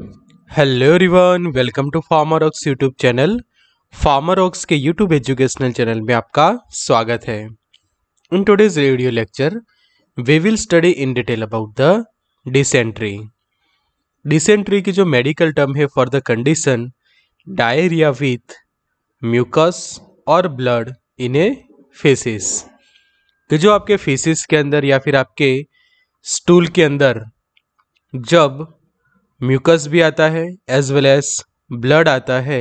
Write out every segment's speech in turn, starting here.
Hello everyone welcome to farmer ox YouTube channel farmer ox के YouTube educational channel में आपका स्वागत है। In today's radio lecture we will study in detail about the dysentery dysentery की जो medical term है for the condition diarrhoea with mucus और blood in a faeces कि जो आपके फेसिस के अंदर या फिर आपके स्टूल के अंदर, जब म्यूकस भी आता है एज वेल एज ब्लड आता है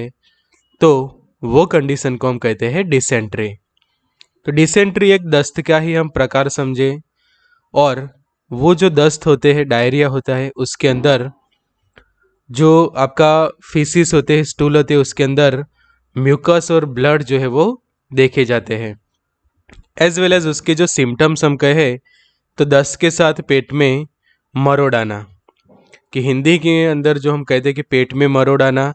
तो वो कंडीशन को हम कहते हैं डिसेंट्री तो डिसेंट्री एक दस्त का ही हम प्रकार समझे, और वो जो दस्त होते हैं डायरिया होता है, उसके अंदर जो आपका फीसिस होते हैं स्टूल होते हैं, उसके अंदर म्यूकस और ब्लड जो है वो देखे जाते हैं. एज वेल एज उसके जो सिम्टम्स हम कहे तो दस्त के साथ पेट में मरोड़ाना. कि हिंदी के अंदर जो हम कहते हैं कि पेट में मरोड़ आना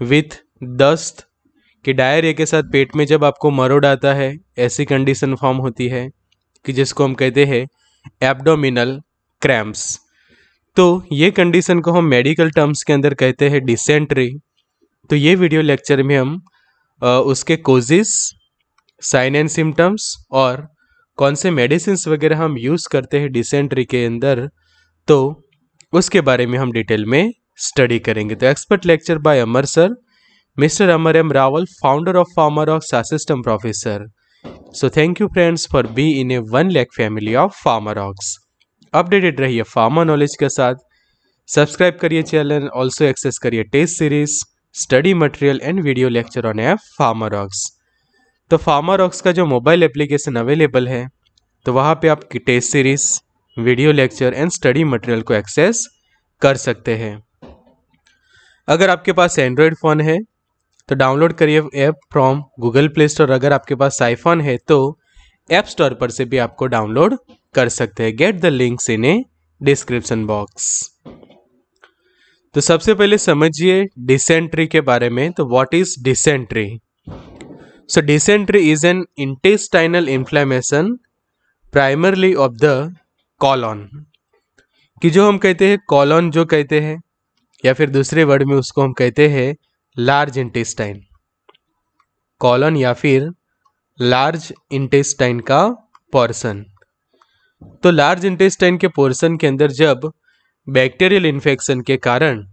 विथ दस्त कि डायरिया के साथ पेट में जब आपको मरोड़ आता है ऐसी कंडीशन फॉर्म होती है कि जिसको हम कहते हैं एब्डोमिनल क्रैम्प्स तो ये कंडीशन को हम मेडिकल टर्म्स के अंदर कहते हैं डिसेंट्री तो ये वीडियो लेक्चर में हम आ, उसके कोजिस साइन एंड सिम्टम्स और कौन से मेडिसिन वगैरह हम यूज़ करते हैं डिसेंट्री के अंदर तो उसके बारे में हम डिटेल में स्टडी करेंगे। तो expert lecture by Amar sir mister Amar M Rawal founder of farmer of assistant professor so thank you friends for be in a one lakh family of farmer ox updated रहिए farmer knowledge के साथ। Subscribe करिए channel also access करिए test series study material and video lecture on app farmer ox तो farmer ox का जो mobile application available है तो वहाँ पे आप test series video lecture and study material को एक्सेस कर सकते हैं। अगर आपके पास एंड्रॉयड फ़ोन है तो डाउनलोड करिए app from Google Play Store अगर आपके पास आईफोन है तो ऐप स्टोर पर से भी आपको डाउनलोड कर सकते हैं। Get the links in a description box तो सबसे पहले समझिए डिसेंट्री के बारे में। तो what is dysentery so dysentery is an intestinal inflammation primarily of the colon. कि जो हम कहते हैं कॉलॉन जो कहते हैं, या फिर दूसरे वर्ड में उसको हम कहते हैं लार्ज इंटेस्टाइन। कॉलॉन या फिर लार्ज इंटेस्टाइन का पोर्सन। तो लार्ज इंटेस्टाइन के पोर्सन के अंदर जब बैक्टीरियल इन्फेक्शन के कारण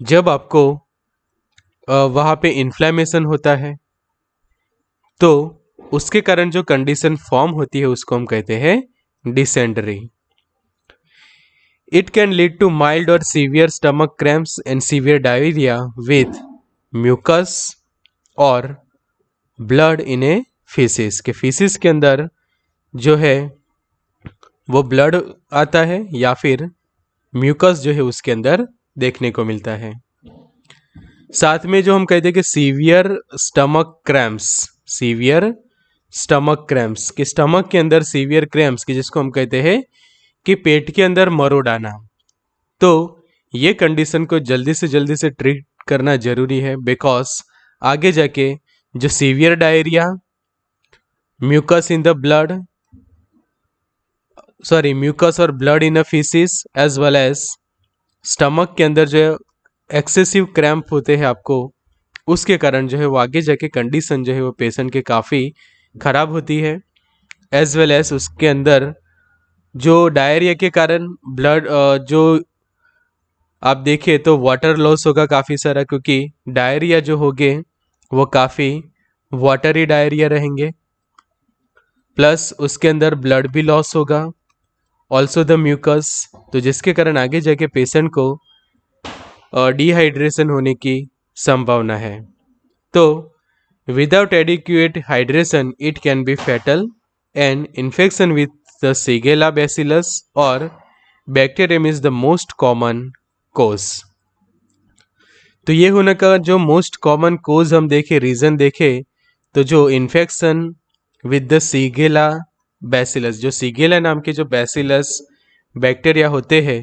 जब आपको वहाँ पे इन्फ्लेमेशन होता है तो उसके कारण जो कंडीशन फॉर्म होती है उसको हम कहते हैं dysentery. It can lead to mild or severe stomach cramps and severe diarrhea with mucus और ब्लड इन ए फीसिस के फीसिस के अंदर जो है, वो ब्लड आता है या फिर म्यूकस जो है उसके अंदर देखने को मिलता है साथ में जो हम कहते हैं कि severe stomach cramps severe stomach cramps कि स्टमक के अंदर सीवियर क्रैम्प्स की जिसको हम कहते हैं कि पेट के अंदर मरोड़ आना तो ये कंडीशन को जल्दी से जल्दी से ट्रीट करना ज़रूरी है बिकॉज़ आगे जाके जो severe diarrhoea mucus in the blood sorry mucus और blood in a faeces as well as stomach के अंदर जो है एक्सेसिव क्रैम्प होते हैं आपको, उसके कारण जो है वो आगे जाके कंडीशन जो है वो पेशेंट के काफ़ी खराब होती है एज वेल एज उसके अंदर जो डायरिया के कारण ब्लड जो आप देखिए तो वाटर लॉस होगा काफ़ी सारा, क्योंकि डायरिया जो होंगे, वो काफ़ी वाटरी डायरिया रहेंगे। प्लस उसके अंदर ब्लड भी लॉस होगा। ऑल्सो द म्यूकस तो जिसके कारण आगे जाके पेशेंट को डिहाइड्रेशन होने की संभावना है। तो Without adequate hydration, it can be fatal. and infection with the Shigella bacillus or bacterium is the most common cause. तो ये होने का जो मोस्ट कॉमन कोज हम देखें रीज़न देखें तो जो infection with the Shigella bacillus जो सीगेला नाम के जो बैसिलस बैक्टीरिया होते हैं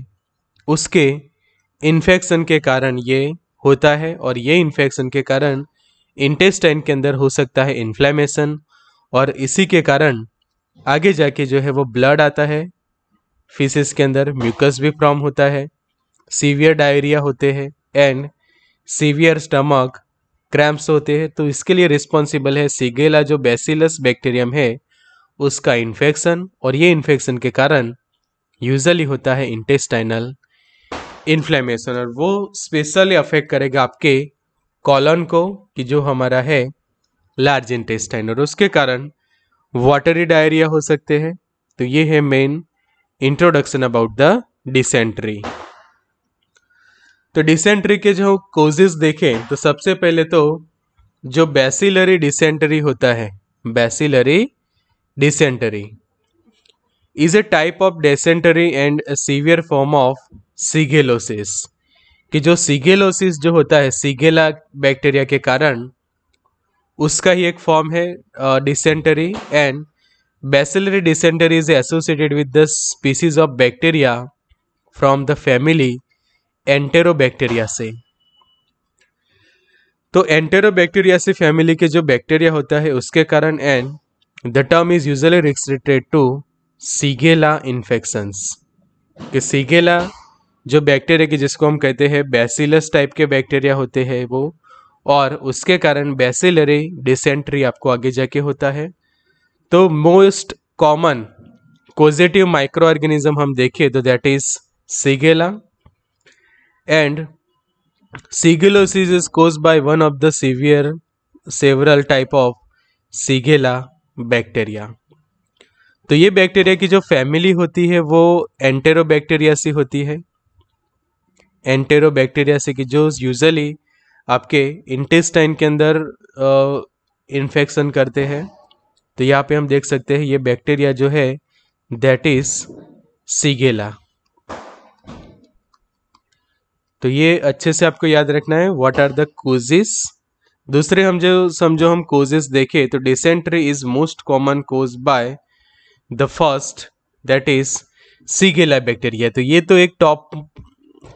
उसके इन्फेक्शन के कारण ये होता है और ये इन्फेक्शन के कारण इंटेस्टाइन के अंदर हो सकता है इन्फ्लेमेशन और इसी के कारण आगे जाके जो है वो ब्लड आता है फिसिस के अंदर म्यूकस भी फॉर्म होता है सीवियर डायरिया होते हैं एंड सीवियर स्टमक क्रैम्प्स होते हैं तो इसके लिए रिस्पॉन्सिबल है सीगेला जो बेसिलस बैक्टीरियम है, उसका इन्फेक्शन और ये इन्फेक्शन के कारण यूजली होता है इंटेस्टाइनल इन्फ्लेमेशन और वो स्पेशली अफेक्ट करेगा आपके कॉलन को कि जो हमारा है लार्ज इंटेस्टाइन और उसके कारण वाटरी डायरिया हो सकते हैं। तो ये है main introduction about the dysentery तो डिसेंट्री के जो कोजेस देखें तो सबसे पहले तो जो बेसिलरी डिसेंट्री होता है bacillary dysentery is a type of dysentery and severe form of shigellosis कि जो सीगेलोसिस जो होता है, सीगेला बैक्टीरिया के कारण, उसका ही एक फॉर्म है dysentery and bacillary dysentery is associated with the species of bacteria from the family enterobacteria से। तो एंटेरोबैक्टीरिया से फैमिली के जो बैक्टीरिया होता है, उसके कारण and the term is usually restricted to shigella infections कि सीगेला जो बैक्टीरिया की जिसको हम कहते हैं बैसिलस टाइप के बैक्टीरिया होते हैं वो, और उसके कारण बैसिलरी डिसेंट्री आपको आगे जाके होता है। तो most common causative microorganism हम देखें तो that is Shigella and shigellosis is cause by one of the severe several type of Shigella bacteria तो ये बैक्टीरिया की जो फैमिली होती है वो एंटेरोबैक्टीरिया सी होती है। एंटेरोबैक्टीरिया से कि जो यूजली आपके इंटेस्टाइन के अंदर इन्फेक्शन करते हैं तो यहाँ पे हम देख सकते हैं ये बैक्टीरिया जो है दैट इज़ सीगेला तो ये अच्छे से आपको याद रखना है व्हाट आर द कोजिस दूसरे हम जो, समझो हम कोजेस देखे तो dysentery is most common cause by the first that is Shigella bacteria तो ये तो एक टॉप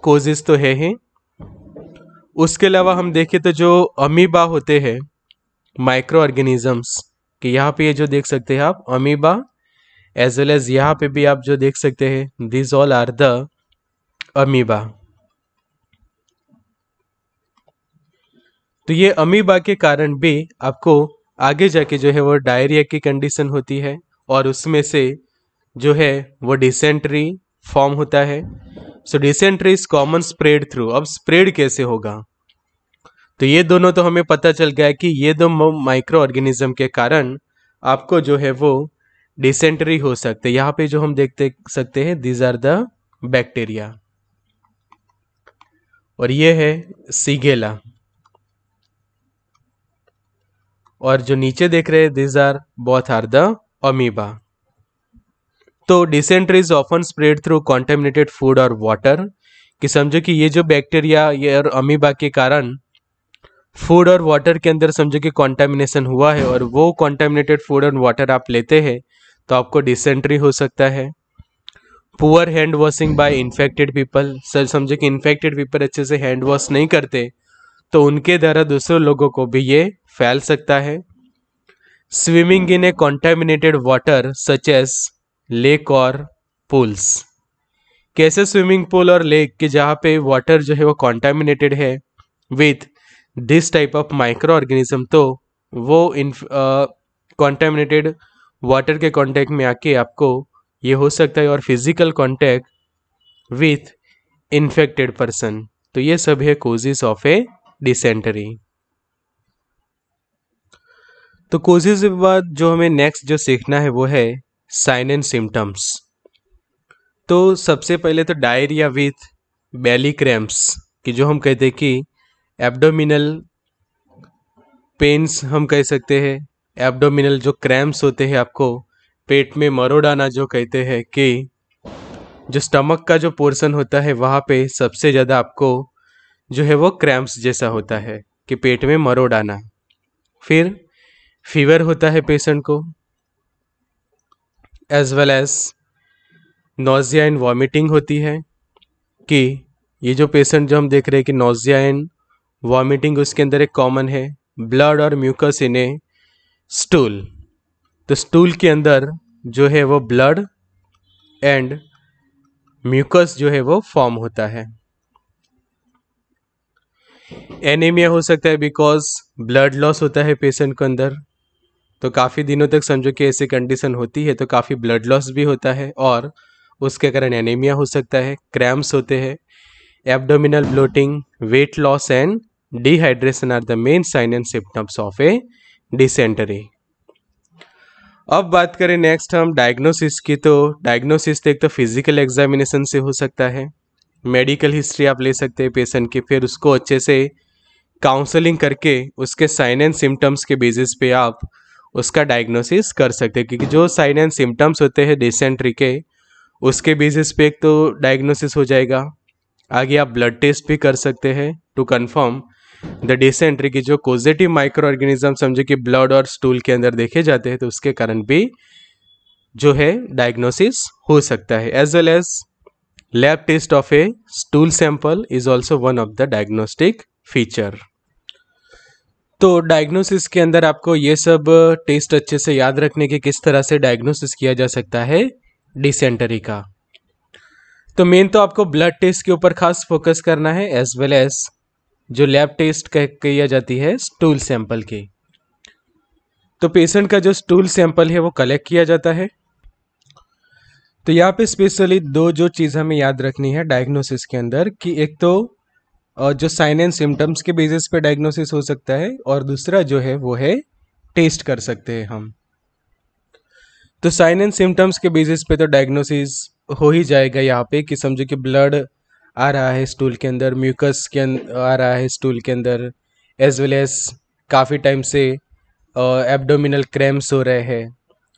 कोजेस तो है ही। उसके अलावा हम देखें तो जो अमीबा होते हैं माइक्रो ऑर्गेनिजम्स कि यहाँ पे ये जो देख सकते हैं आप, अमीबा एज वेल एज यहाँ पे भी आप जो देख सकते हैं this all are the amoeba. तो ये अमीबा के कारण भी आपको आगे जाके जो है वो डायरिया की कंडीशन होती है, और उसमें से जो है वो डिसेंट्री फॉर्म होता है। सो dysentery is common spread through अब स्प्रेड कैसे होगा? तो ये दोनों तो हमें पता चल गया कि ये दो माइक्रो ऑर्गेनिज्म के कारण आपको जो है वो डिसेंट्री हो सकते यहाँ पे जो हम देखते सकते हैं दीज आर द बैक्टीरिया और ये है सीगेला और जो नीचे देख रहे हैं these are both are the amoeba तो dysentery is often spread through contaminated food और वाटर कि समझो कि ये जो बैक्टीरिया ये और अमीबा के कारण फ़ूड और वाटर के अंदर समझो कि कॉन्टेमिनेशन हुआ है और वो कॉन्टेमिनेटेड फ़ूड और वाटर आप लेते हैं तो आपको डिसेंट्री हो सकता है। Poor hand washing by infected people sir समझो कि इन्फेक्टेड पीपल अच्छे से हैंड वॉश नहीं करते तो उनके द्वारा दूसरे लोगों को भी ये फैल सकता है। Swimming in a contaminated water such as lake और पूल्स कैसे स्विमिंग पूल और लेक के जहाँ पे वाटर जो है वो कॉन्टामिनेटेड है with this type of micro organism तो वो इन कॉन्टामिनेटेड वाटर के कांटेक्ट में आके आपको ये हो सकता है और physical contact with infected person तो ये सब है कोजिस ऑफ़ ए डिसेंटरी तो कोजिस के बाद जो हमें नेक्स्ट जो सीखना है वो है साइन एंड सिम्टम्स तो सबसे पहले तो डायरिया विथ बेली क्रैम्प्स कि जो हम कहते हैं कि एब्डोमिनल पेन्स हम कह सकते हैं। एब्डोमिनल जो क्रैम्प्स होते हैं आपको, पेट में मरोड़ाना जो कहते हैं कि जो स्टमक का जो पोर्शन होता है, वहाँ पे सबसे ज़्यादा आपको जो है वो क्रैम्प्स जैसा होता है, कि पेट में मरोड़ाना। फिर फीवर होता है पेशेंट को as well as nausea and vomiting होती है कि ये जो पेशेंट जो हम देख रहे हैं कि नोजिया एंड वॉमिटिंग उसके अंदर एक कॉमन है ब्लड और म्यूकस इन ए स्टूल तो स्टूल के अंदर जो है वो ब्लड एंड म्यूकस जो है वो फॉर्म होता है। एनीमिया हो सकता है बिकॉज़ ब्लड लॉस होता है पेशेंट को अंदर तो काफ़ी दिनों तक समझो कि ऐसी कंडीशन होती है तो काफ़ी ब्लड लॉस भी होता है और उसके कारण एनीमिया हो सकता है क्रैम्प्स होते हैं। Abdominal bloating weight loss and dehydration are the main sign and symptoms of a dysentery अब बात करें नेक्स्ट हम डायग्नोसिस की तो डायग्नोसिस तो एक तो फ़िज़िकल एग्जामिनेशन से हो सकता है। मेडिकल हिस्ट्री आप ले सकते हैं पेशेंट की, फिर उसको अच्छे से काउंसलिंग करके उसके साइन एंड सिम्टम्स के बेसिस पे आप उसका डायग्नोसिस कर सकते हैं। क्योंकि जो साइन एंड सिम्टम्स होते हैं डिसेंट्री के, उसके बेसिस पे एक तो डायग्नोसिस हो जाएगा। आगे आप ब्लड टेस्ट भी कर सकते हैं टू कंफर्म द डिसेंट्री की जो पॉजिटिव माइक्रो ऑर्गेनिज्म समझे कि ब्लड और स्टूल के अंदर देखे जाते हैं तो उसके कारण भी जो है डायग्नोसिस हो सकता है। As well as lab test of a stool sample is also one of the diagnostic feature तो डायग्नोसिस के अंदर आपको ये सब टेस्ट अच्छे से याद रखने के किस तरह से डायग्नोसिस किया जा सकता है? डिसेंटरी का। तो मेन तो आपको ब्लड टेस्ट के ऊपर खास फोकस करना है एज वेल एज जो लैब टेस्ट किया जाती है स्टूल सैंपल की। तो पेशेंट का जो स्टूल सैंपल है, वो कलेक्ट किया जाता है। तो यहाँ पे स्पेशली दो जो चीज़ हमें याद रखनी है डायग्नोसिस के अंदर कि एक तो जो साइन एंड सिम्टम्स के बेसिस पे डायग्नोसिस हो सकता है और दूसरा जो है, वो है टेस्ट कर सकते हैं हम। तो साइन एंड सिम्टम्स के बेसिस पे तो डायग्नोसिस हो ही जाएगा यहाँ पे कि समझो कि ब्लड आ रहा है स्टूल के अंदर म्यूकस के अंदर आ रहा है स्टूल के अंदर एज वेल एज काफ़ी टाइम से एब्डोमिनल क्रैम्प्स हो रहे हैं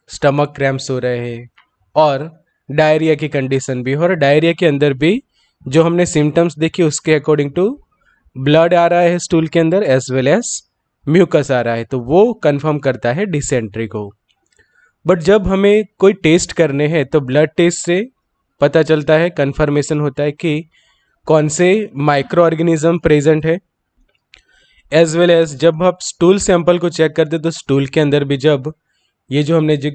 स्टमक क्रैम्प्स हो रहे हैं और डायरिया की कंडीशन भी और डायरिया के अंदर भी जो हमने सिम्टम्स देखी, उसके अकॉर्डिंग टू ब्लड आ रहा है स्टूल के अंदर एज वेल एज म्यूकस आ रहा है। तो वो कंफर्म करता है डिसेंट्री को। बट जब हमें कोई टेस्ट करने हैं तो ब्लड टेस्ट से पता चलता है कन्फर्मेशन होता है कि कौन से माइक्रो ऑर्गेनिज्म प्रेजेंट है। एज वेल एज जब आप स्टूल सैंपल को चेक करते तो स्टूल के अंदर भी जब ये जो हमने जो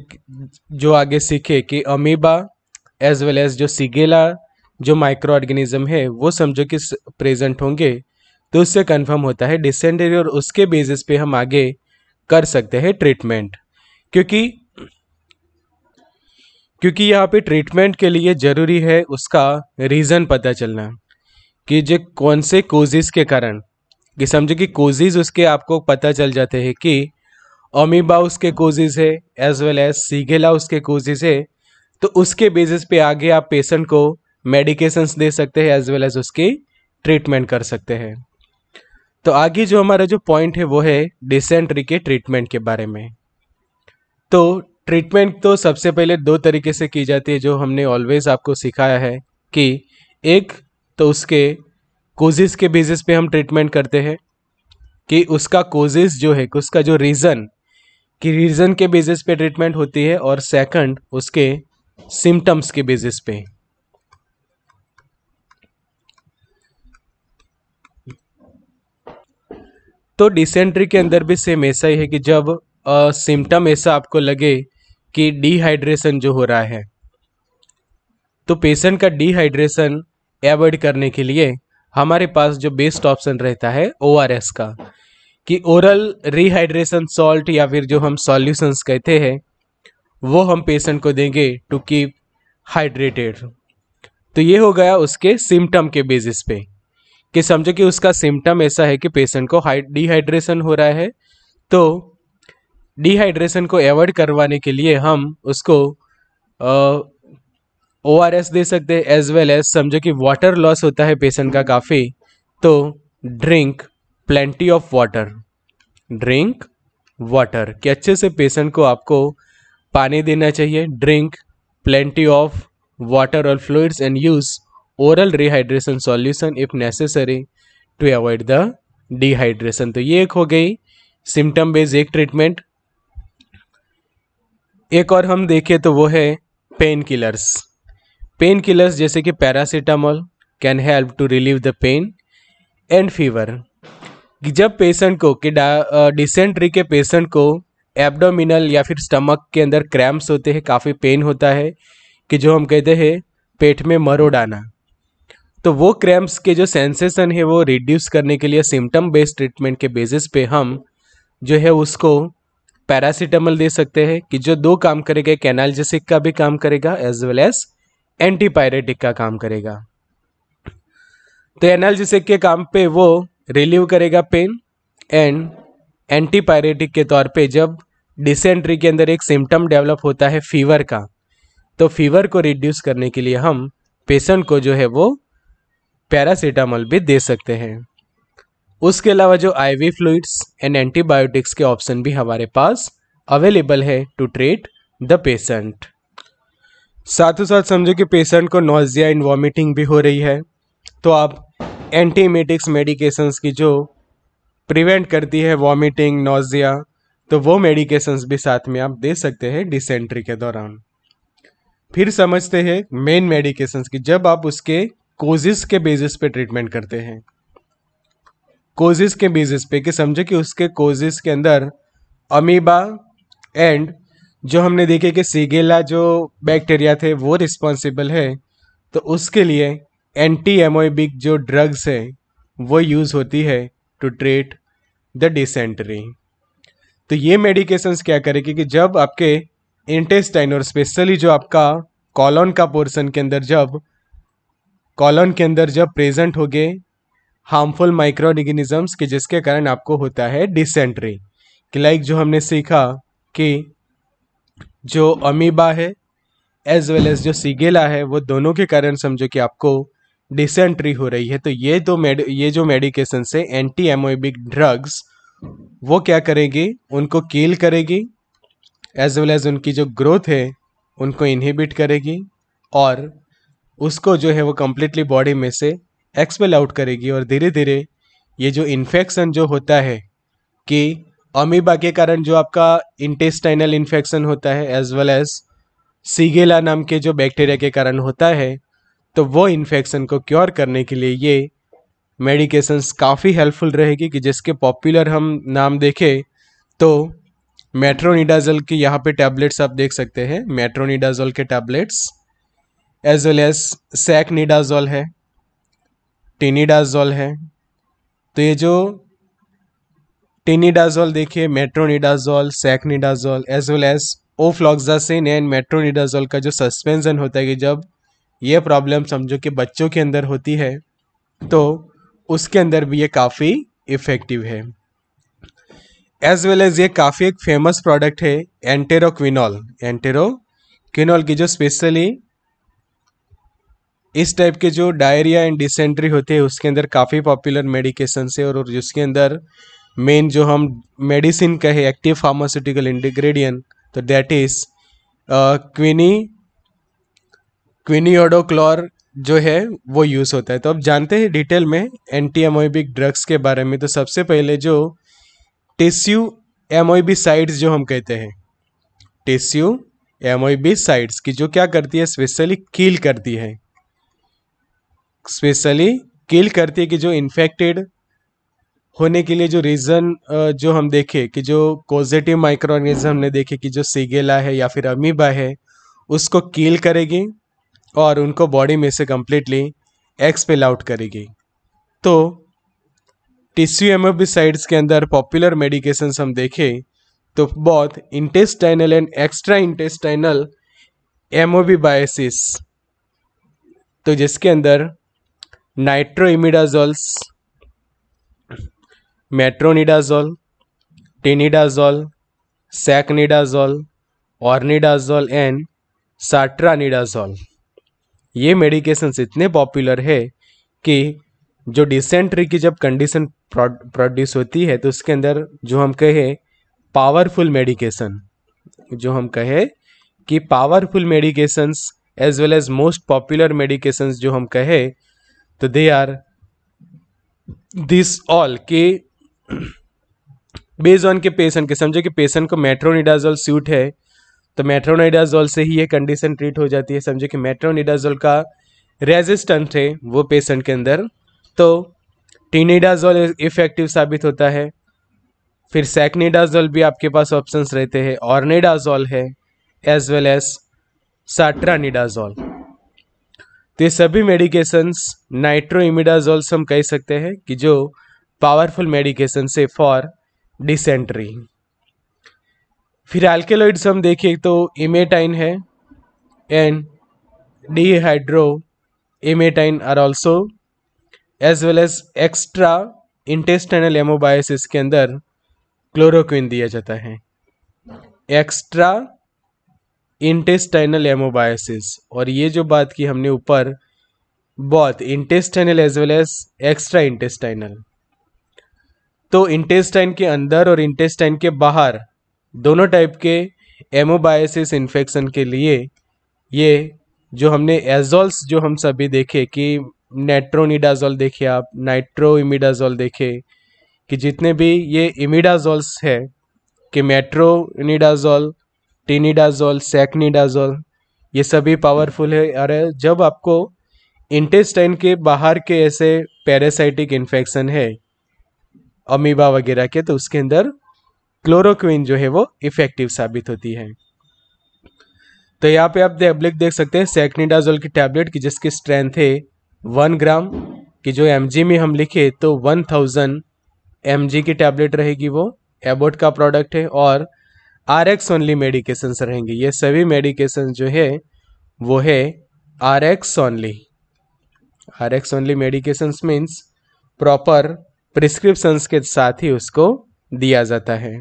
जो आगे सीखे कि अमीबा एज वेल एज जो सिगेला जो माइक्रो ऑर्गेनिज्म है, वो समझो कि प्रेजेंट होंगे तो उससे कंफर्म होता है डिसेंडरी और उसके बेसिस पे हम आगे कर सकते हैं ट्रीटमेंट क्योंकि क्योंकि यहाँ पे ट्रीटमेंट के लिए ज़रूरी है उसका रीज़न पता चलना, कि जो कौन से कोजिस के कारण, कि समझो कि कोजिज उसके आपको पता चल जाते हैं कि अमीबा उसके कोजिस है एज वेल एज सीगेला उसके कोजिज है तो उसके बेसिस पे आगे आप पेशेंट को मेडिकेशंस दे सकते हैं एज वेल एज उसकी ट्रीटमेंट कर सकते हैं। तो आगे जो हमारा जो पॉइंट है, वो है डिसेंट्री के ट्रीटमेंट के बारे में। तो ट्रीटमेंट तो सबसे पहले दो तरीके से की जाती है, जो हमने ऑलवेज आपको सिखाया है कि एक तो उसके कोजिस के बेसिस पे हम ट्रीटमेंट करते हैं, कि उसका कोजिस जो है, उसका जो रीज़न कि रीज़न के बेसिस पे ट्रीटमेंट होती है, और सेकंड उसके सिम्टम्स के बेसिस पे। तो डिसेंट्री के अंदर भी सेम ऐसा ही है कि जब सिम्टम ऐसा आपको लगे कि डिहाइड्रेशन जो हो रहा है तो पेशेंट का डिहाइड्रेशन एवॉइड करने के लिए हमारे पास जो बेस्ट ऑप्शन रहता है ओआरएस का, कि ओरल रिहाइड्रेशन सॉल्ट या फिर जो हम सॉल्यूशंस कहते हैं, वो हम पेशेंट को देंगे टू कीप हाइड्रेटेड तो ये हो गया उसके सिम्टम के बेसिस पे। कि समझो कि उसका सिम्टम ऐसा है कि पेशेंट को डिहाइड्रेशन हो रहा है। तो डिहाइड्रेशन को अवॉइड करवाने के लिए हम उसको ओ आर एस दे सकते हैं एज वेल एज समझो कि वाटर लॉस होता है पेशेंट का काफ़ी। तो drink plenty of water drink water कि अच्छे से पेशेंट को आपको पानी देना चाहिए। ड्रिंक प्लेंटी ऑफ़ वाटर और fluids and use oral rehydration solution if necessary to avoid the dehydration तो ये एक हो गई सिम्टम बेस्ड एक ट्रीटमेंट एक और हम देखें तो वो है पेन किलर्स पेन किलर्स जैसे कि paracetamol can help to relieve the pain and fever जब पेशेंट को, कि डिसेंट्री के पेशेंट को एब्डोमिनल या फिर स्टमक के अंदर क्रैम्प्स होते हैं, काफ़ी पेन होता है, कि जो हम कहते हैं, पेट में मरोड़ आना। तो वो क्रैम्प्स के जो सेंसेशन है वो रिड्यूस करने के लिए सिम्टम बेस्ड ट्रीटमेंट के बेसिस पे हम जो है उसको पैरासीटामल दे सकते हैं कि जो दो काम करेगा, एक एनाल्जेसिक का भी काम करेगा एज वेल एज एंटीपायरेटिक का काम करेगा। तो एनाल्जेसिक के काम पे वो रिलीव करेगा पेन एंड एंटीपायरेटिक के तौर पे जब डिसेंट्री के अंदर एक सिम्टम डेवलप होता है फीवर का तो फीवर को रिड्यूस करने के लिए हम पेशेंट को जो है वो पैरासीटामोल भी दे सकते हैं। उसके अलावा जो आईवी फ्लूइड्स एंड एंटीबायोटिक्स के ऑप्शन भी हमारे पास अवेलेबल है टू ट्रीट द पेशेंट साथ ही साथ समझो कि पेशेंट को नोजिया एंड वॉमिटिंग भी हो रही है तो आप एंटीमेटिक्स मेडिकेशंस की जो प्रिवेंट करती है वॉमिटिंग नोजिया तो वो मेडिकेशंस भी साथ में आप दे सकते हैं डिसेंट्री के दौरान। फिर समझते हैं मेन मेडिकेशंस की, जब आप उसके कोजिस के बेसिस पे ट्रीटमेंट करते हैं। कोजिस के बेसिस पे कि समझे कि उसके कोजिस के अंदर अमीबा एंड जो हमने देखे कि सीगेला जो बैक्टीरिया थे, वो रिस्पॉन्सिबल है। तो उसके लिए एंटी एमोबिक जो ड्रग्स है, वो यूज़ होती है टू ट्रीट द डिसेंट्री तो ये मेडिकेशंस क्या करेगी कि जब आपके इंटेस्टाइन और स्पेशली जो आपका कॉलोन का पोर्शन के अंदर जब कॉलोन के अंदर जब प्रेजेंट हो गए हार्मफुल माइक्रो ऑर्गेनिजम्स कि, जिसके कारण आपको होता है डिसेंट्री, कि लाइक जो हमने सीखा कि जो अमीबा है एज वेल एज जो सीगेला है, वो दोनों के कारण समझो कि आपको डिसेंट्री हो रही है। तो ये दो मेड, ये जो मेडिकेशन से एंटी एमोबिक ड्रग्स वो क्या करेगी? उनको कील करेगी एज वेल एज उनकी जो ग्रोथ है, उनको इनहिबिट करेगी, और उसको जो है वो कम्प्लीटली बॉडी में से एक्सपेल आउट करेगी और धीरे धीरे ये जो इन्फेक्शन जो होता है कि अमीबा के कारण जो आपका इंटेस्टाइनल इन्फेक्शन होता है एज वेल एज सीगेला नाम के जो बैक्टीरिया के कारण होता है तो वो इन्फेक्शन को क्योर करने के लिए ये मेडिकेशंस काफ़ी हेल्पफुल रहेगी कि जिसके पॉपुलर हम नाम देखें तो मेट्रोनिडाजल की यहाँ पे टैबलेट्स आप देख सकते हैं मेट्रोनिडाजोल के tablets as well as secnidazole है टिनिडाजोल है। तो ये जो टिनिडाजोल देखिए metronidazole secnidazole as well as ofloxacin and metronidazole का जो सस्पेंशन होता है कि जब ये प्रॉब्लम समझो कि बच्चों के अंदर होती है तो उसके अंदर भी ये काफ़ी इफ़ेक्टिव है। एज वेल एज ये काफ़ी एक फ़ेमस प्रोडक्ट है एंटेरोक्विनॉल एंटेरोक्विनॉल की जो स्पेशली इस टाइप के जो डायरिया एंड डिसेंट्री होते हैं, उसके अंदर काफ़ी पॉपुलर मेडिकेशन है और जिसके अंदर मेन जो हम मेडिसिन का है एक्टिव फार्मास्यूटिकल इंटीग्रेडियंट तो दैट इज़ क्विनी क्विनियोडोक्लोर जो है, वो यूज़ होता है। तो अब जानते हैं डिटेल में एंटी एमोबिक ड्रग्स के बारे में तो सबसे पहले जो टिश्यू एमोबिसाइड्स जो हम कहते हैं टिश्यू एमोबिसाइड्स की जो क्या करती है स्पेशली कील करती है। स्पेशली किल करती है कि जो इन्फेक्टेड होने के लिए जो रीज़न जो हम देखें कि जो पॉजिटिव माइक्रो ऑर्गेनिज्म हमने देखे कि जो सीगेला है या फिर अमीबा है, उसको कील करेगी और उनको बॉडी में से कम्प्लीटली एक्सपेल आउट करेगी। तो टिश्यू एमोबिसाइड्स के अंदर पॉपुलर मेडिकेशंस हम देखें तो बहुत intestinal and extra intestinal amoebiasis तो जिसके अंदर nitroimidazoles metronidazole, tinidazole, secnidazole, ornidazole and satranidazole. ये मेडिकेशंस इतने पॉपुलर है कि जो डिसेंट्री की जब कंडीशन प्रोड्यूस होती है तो उसके अंदर जो हम कहे पावरफुल मेडिकेशन जो हम कहे कि powerful medications as well as most popular medications जो हम कहे तो दे आर दिस ऑल के बेस्ड ऑन के पेशेंट के, समझो कि पेशेंट को मेट्रोनिडाजोल सूट है तो मेट्रोनिडाजोल से ही ये कंडीशन ट्रीट हो जाती है, समझो कि मेट्रोनिडाजोल का रेजिस्टेंट है वो पेशेंट के अंदर तो टीनिडाजोल इफ़ेक्टिव साबित होता है, फिर सैकनिडाजोल भी आपके पास ऑप्शंस रहते हैं ऑर्निडाजोल है एज वेल एज साट्रानिडाजोल तो ये सभी मेडिकेशंस नाइट्रोइमिडाजोल्स हम कह सकते हैं कि जो पावरफुल मेडिकेशन से फॉर डिसेंट्री फिर एल्केलॉइड्स हम देखें तो इमेटाइन है and dehydroemetine are also as well as extra intestinal amoebiasis के अंदर क्लोरोक्विन दिया जाता है। एक्स्ट्रा इंटेस्टाइनल एमोबायोसिस और ये जो बात की हमने ऊपर बहुत intestinal as well as extra intestinal तो इंटेस्टाइन के अंदर और इंटेस्टाइन के बाहर, दोनों टाइप के एमोबायोसिस इन्फेक्शन के लिए, ये जो हमने एजोल्स जो हम सभी देखे कि नेट्रोनिडाजोल देखे आप नाइट्रो इमिडाजोल देखे, कि जितने भी ये इमिडाजोल्स है, कि मेट्रोनिडाजोल टीनिडाजोल, सेकनिडाजोल, ये सभी पावरफुल है। और जब आपको इंटेस्टाइन के बाहर के ऐसे पैरासाइटिक इन्फेक्शन है अमीबा वगैरह के तो उसके अंदर क्लोरोक्विन जो है वो इफ़ेक्टिव साबित होती है। तो यहाँ पे आप टैबलेट देख सकते हैं, सेकनिडाजोल की टैबलेट की जिसकी स्ट्रेंथ है वन ग्राम की जो एमजी में हम लिखे तो वन थाउज़ेंड एम की टैबलेट रहेगी वो। एबोट का प्रोडक्ट है और आर एक्स ओनली मेडिकेशन रहेंगे। ये सभी मेडिकेशन जो है, वो है R X only R X only medication means proper prescriptions के साथ ही उसको दिया जाता है।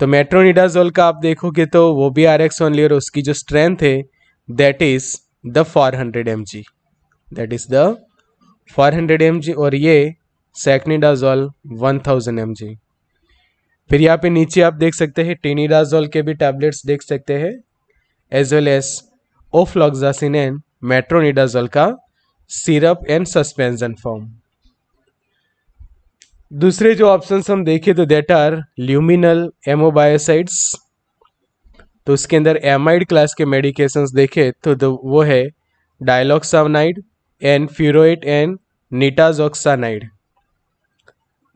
तो मेट्रोनिडाजोल का आप देखोगे तो वो भी आर एक्स ओनली और उसकी जो स्ट्रेंथ है that is the four hundred M G that is the four hundred M G और ये secnidazole one thousand M G फिर यहाँ पे नीचे आप देख सकते हैं टीनिडाजोल के भी टैबलेट्स देख सकते हैं as well as ofloxacin and metronidazole का सिरप एंड सस्पेंशन फॉर्म दूसरे जो ऑप्शंस हम देखें तो देट आर ल्यूमिनल एमोबायोसाइड्स तो उसके अंदर एमाइड क्लास के मेडिकेशंस देखे तो, वो है डायलॉक्सानाइड एंड फ्यूरोइड एंड निटाजोक्सानाइड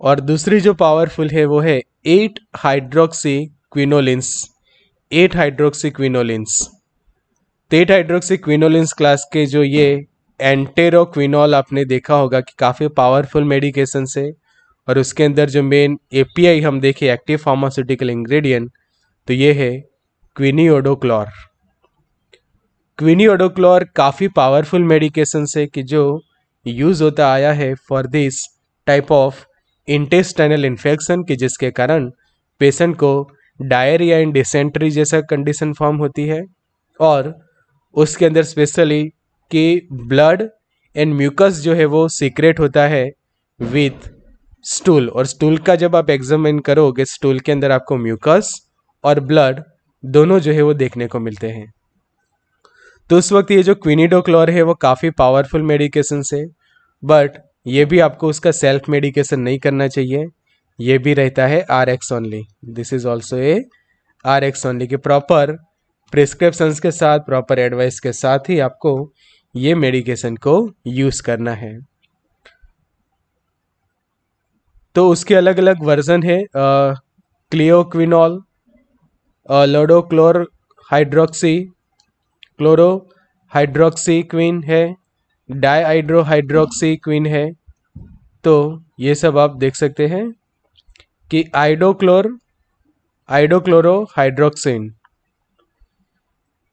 और दूसरी जो पावरफुल है वो है eight hydroxyquinolines eight hydroxyquinolines eight hydroxyquinolines class के जो ये एंटेरोक्विनोल आपने देखा होगा कि काफ़ी पावरफुल मेडिकेशन है और उसके अंदर जो मेन एपीआई हम देखें एक्टिव फार्मास्यूटिकल इंग्रेडिएंट तो ये है क्विनियोडोक्लोर क्विनियोडोक्लोर काफ़ी पावरफुल मेडिकेशन से कि जो यूज़ होता आया है for this type of intestinal infection कि जिसके कारण पेशेंट को डायरिया एंड डिसेंट्री जैसा कंडीशन फॉर्म होती है और उसके अंदर स्पेशली कि ब्लड एंड म्यूकस जो है वो सीक्रेट होता है विथ स्टूल और स्टूल का जब आप एग्जामिन करोगे स्टूल के अंदर आपको म्यूकस और ब्लड दोनों जो है वो देखने को मिलते हैं। तो उस वक्त ये जो क्विनिडोक्लोर है वो काफ़ी पावरफुल मेडिकेशन है बट ये भी आपको उसका सेल्फ मेडिकेशन नहीं करना चाहिए। ये भी रहता है R X only this is also a R X only के प्रॉपर प्रिस्क्रिप्शन के साथ प्रॉपर एडवाइस के साथ ही आपको ये मेडिकेशन को यूज़ करना है। तो उसके अलग अलग वर्जन है clioquinol iodochlor hydroxy chloro hydroxy quin है डाईहाइड्रो हाइड्रोक्सी क्वीन है। तो ये सब आप देख सकते हैं कि आइडोक्लोर आइडोक्लोरो हाइड्रोक्सिन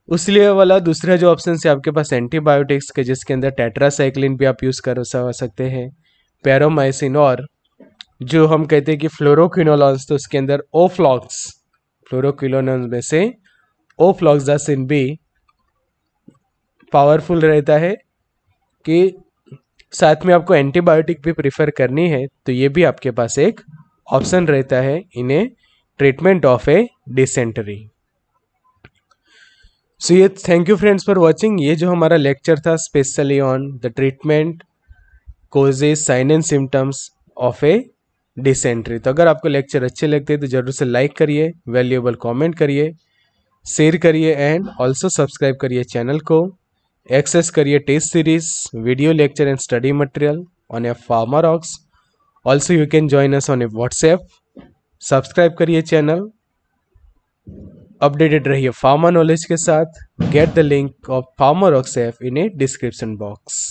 उसलिए वाला दूसरा जो ऑप्शन है आपके पास एंटीबायोटिक्स के, जिसके अंदर टेट्रासाइक्लिन भी आप यूज़ कर सकते हैं पैरोमाइसिन और जो हम कहते हैं कि फ्लोरोक्विनोलॉन्स तो उसके अंदर ओफ्लॉक्स फ्लोरोक्विनोलॉन्स में से ओफ्लॉक्सासिन भी पावरफुल रहता है। कि साथ में आपको एंटीबायोटिक भी प्रिफर करनी है तो ये भी आपके पास एक ऑप्शन रहता है इन ए treatment of a dysentery. So ये thank you friends for watching ये जो हमारा लेक्चर था specially on the treatment causes sign and symptoms of a dysentery तो अगर आपको लेक्चर अच्छे लगते हैं तो ज़रूर से लाइक करिए वैल्यूएबल कमेंट करिए शेयर करिए एंड ऑल्सो सब्सक्राइब करिए चैनल को। एक्सेस करिए test series video lecture and study material on a Pharmer Ox also you can join us on a WhatsApp subscribe करिए चैनल अपडेटेड रहिए pharma knowledge के साथ. Get the link of Pharmer Ox app in a description box